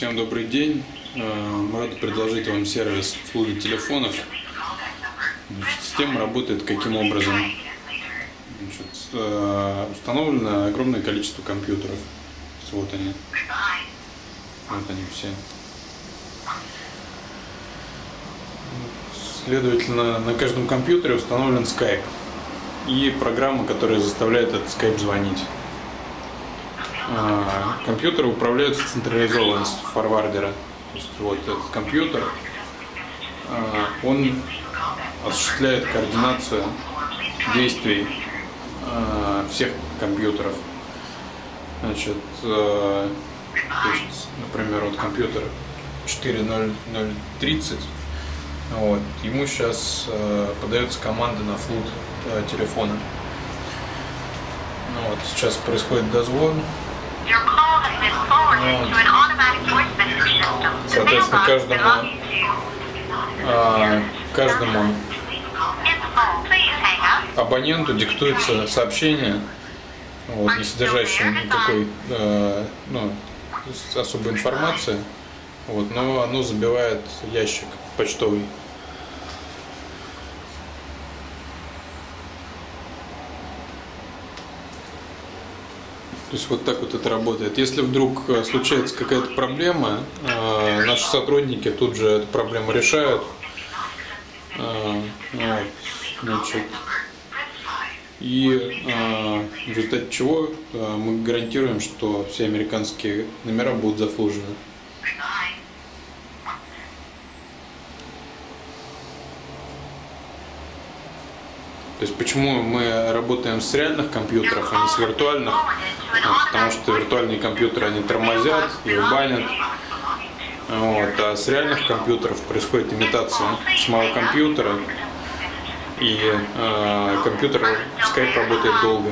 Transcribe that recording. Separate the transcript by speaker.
Speaker 1: Всем добрый день. Э, Мы рады предложить вам сервис услуги телефонов. Система работает каким образом? Значит, э, установлено огромное количество компьютеров. Вот они. Вот они все. Следовательно, на каждом компьютере установлен Skype и программа, которая заставляет этот Skype звонить. А, Компьютеры управляются централизованно с форвардера. То есть вот этот компьютер, а, он осуществляет координацию действий а, всех компьютеров. Значит, то есть, например, вот компьютер 40030, вот, ему сейчас подается команда на флут э, телефона. Ну вот, сейчас происходит дозвон, Соответственно, каждому, а, каждому абоненту диктуется сообщение, вот, не содержащее никакой э, ну, особой информации, вот, но оно забивает ящик почтовый. То есть вот так вот это работает. Если вдруг э, случается какая-то проблема, э, наши сотрудники тут же эту проблему решают. Э, значит, и в результате чего мы гарантируем, что все американские номера будут заслужены. То есть почему мы работаем с реальных компьютеров, а не с виртуальных? Ну, Потому что виртуальные компьютеры они тормозят и банят. Вот, а с реальных компьютеров происходит имитация самого компьютера, и э, компьютер Skype работает долго.